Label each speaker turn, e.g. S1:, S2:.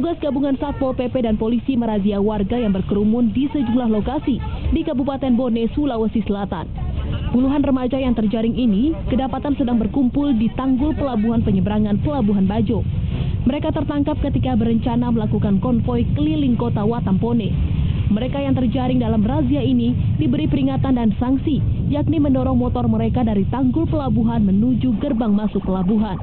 S1: Petugas gabungan Satpol PP dan polisi merazia warga yang berkerumun di sejumlah lokasi di Kabupaten Bone, Sulawesi Selatan. Puluhan remaja yang terjaring ini kedapatan sedang berkumpul di tanggul pelabuhan penyeberangan Pelabuhan Bajo. Mereka tertangkap ketika berencana melakukan konvoi keliling kota Watampone. Mereka yang terjaring dalam razia ini diberi peringatan dan sanksi, yakni mendorong motor mereka dari tanggul pelabuhan menuju gerbang masuk pelabuhan.